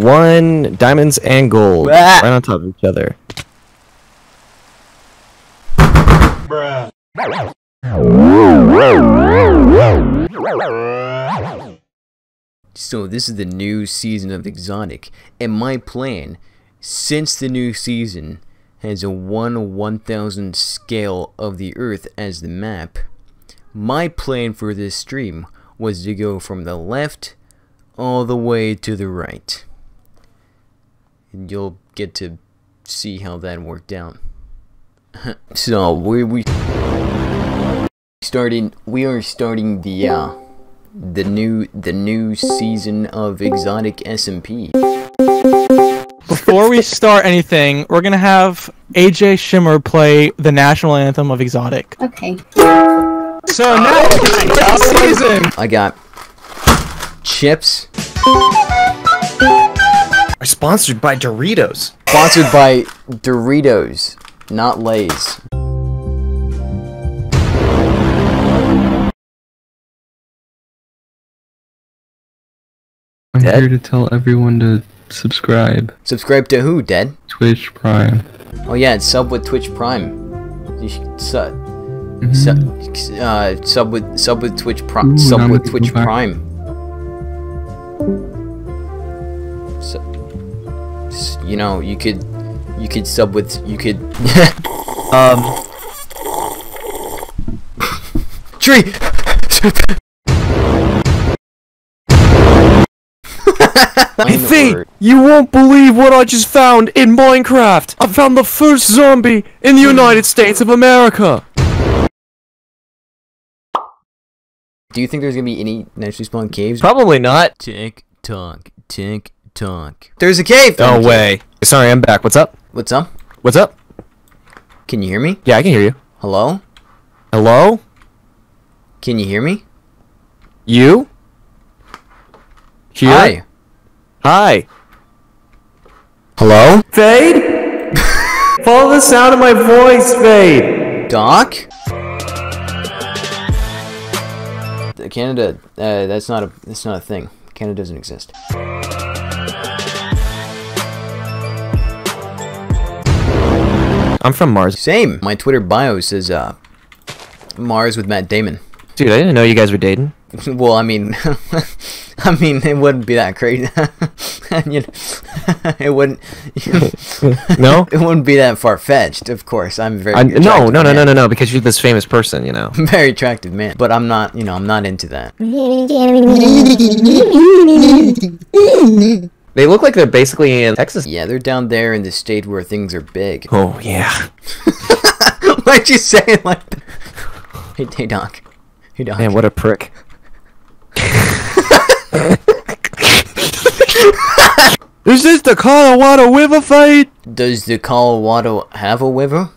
One diamonds and gold. Right on top of each other. So this is the new season of Exotic, and my plan, since the new season has a 1 1000 scale of the Earth as the map, my plan for this stream was to go from the left all the way to the right. And you'll get to see how that worked out. so we we starting we are starting the uh the new the new season of exotic SMP. Before we start anything, we're gonna have AJ Shimmer play the national anthem of Exotic. Okay. So now it's the season. I got chips Are sponsored by Doritos. sponsored by Doritos, not Lay's. I'm Dead? here to tell everyone to subscribe. Subscribe to who, Dead? Twitch Prime. Oh yeah, it's sub with Twitch Prime. You should sub, Mhm. sub, uh, sub with sub with Twitch Prime. Sub with Twitch. Prime. So, s- you know, you could, you could sub with, you could. Um, Tree. Hey, Fate, you won't believe what I just found in Minecraft. I found the first zombie in the United States of America. Do you think there's gonna be any naturally spawned caves? Probably not. Tick tock, tick tock. There's a cave. No way. Sorry, I'm back. What's up? What's up? What's up? Can you hear me? Yeah, I can hear you. Hello? Hello? Can you hear me? You? Here? Hi. Hi. Hello? Fade? Follow the sound of my voice, Fade. Doc? Canada, uh, that's not a, that's not a thing. Canada doesn't exist. I'm from Mars. Same. My Twitter bio says, uh, Mars with Matt Damon. Dude, I didn't know you guys were dating. well, I mean, I mean, it wouldn't be that crazy. you know, it wouldn't. No? it wouldn't be that far fetched. Of course, I'm very. I, no, attractive no, no, no, no, no, because you're this famous person, you know. Very attractive man, but I'm not. You know, I'm not into that. They look like they're basically in Texas. Yeah, they're down there in the state where things are big. Oh, yeah. Why'd you say it like that? Hey, hey, Doc. Hey, Doc. Man, what a prick. Is this the Colorado River fight? Does the Colorado have a river?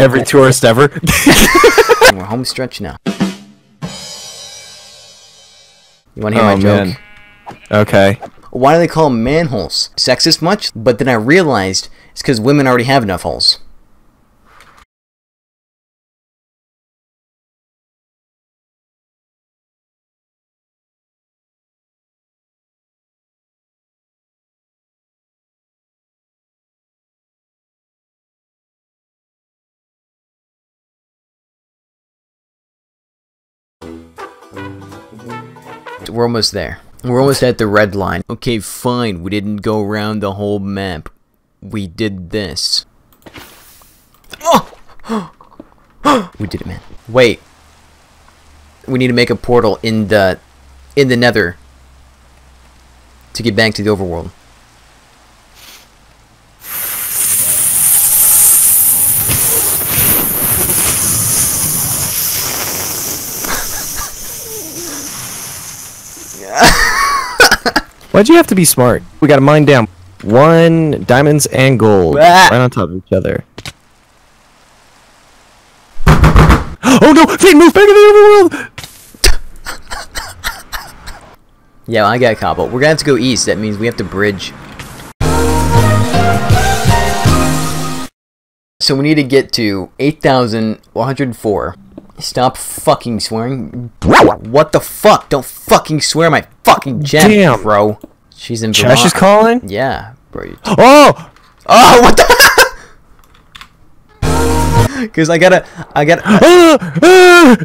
Every tourist ever. We're home stretch now. You want to hear Oh, my joke? man. okay. Why do they call them manholes? Sexist much? But then I realized it's because women already have enough holes. We're almost there. We're almost at the red line. Okay, fine. We didn't go around the whole map. We did this. Oh! we did it, man. Wait. We need to make a portal in the in the Nether to get back to the overworld. Why'd you have to be smart? We gotta mine down. One diamonds and gold. Ah. Right on top of each other. oh no! Fate, move back in the overworld! Yeah, I got cobble. We're gonna have to go east. That means we have to bridge. So we need to get to 8,104. Stop fucking swearing. What the fuck? Don't fucking swear my fucking gem, Damn. bro. She's in Chesh is calling. Yeah, bro. Oh, Oh, what the? Because I gotta, I gotta. Ah, ah.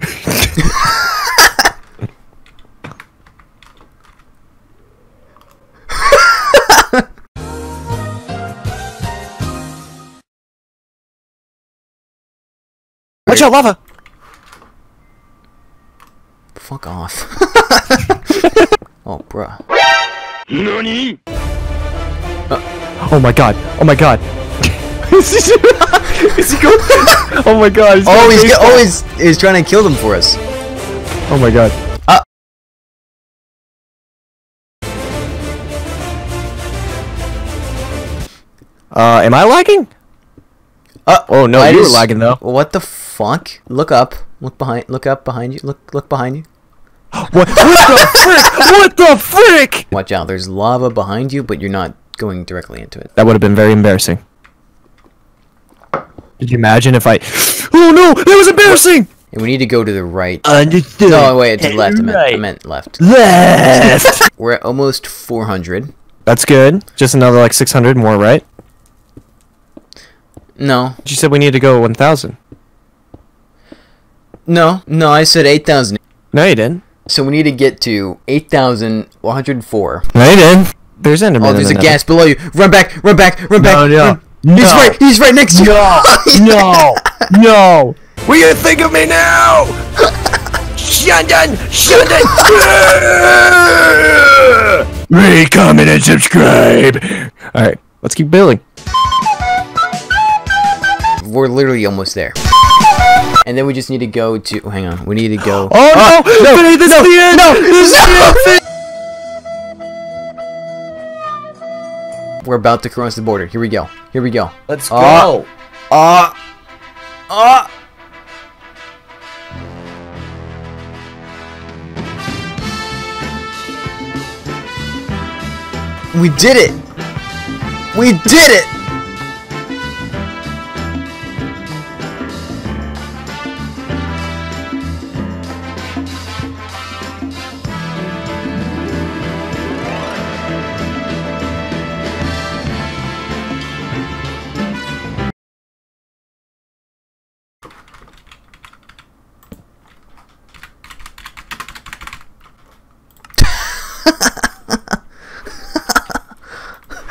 Watch out, lava! Fuck off. oh, bruh. Oh my god! Oh my god! is he, is he going? Oh my god! He's Oh, he's go- oh, he's, he's trying to kill them for us. Oh my god! Uh. Uh, am I lagging? Uh, Oh no, I you were lagging though. What the fuck? Look up. Look behind. Look up behind you. Look. Look behind you. What? What the frick? What the frick? Watch out. There's lava behind you, but you're not going directly into it. That would have been very embarrassing. Could you imagine if I? Oh no, that was embarrassing. And we need to go to the right. Understood. No, wait, to the left. I meant, I meant left. Left. We're at almost 400. That's good. Just another like 600 more, right? No, You said we need to go 1,000. no, no. I said 8,000. No, you didn't. So we need to get to 8,104. No, you didn't. There's Enderman. Oh, in there's the a oh, ghast below you. Run back, run back, run back. No, no, run. He's no. right. He's right next to you. No, no. What do you think of me now? Shandon, Shandon. Rate, comment, and subscribe. All right, let's keep building. We're literally almost there. And then we just need to go to. oh, hang on. We need to go. Oh no! no, Vinny, this is the end. No, this is the end. We're about to cross the border. Here we go. Here we go. Let's go. Ah. Ah. We did it! We did it!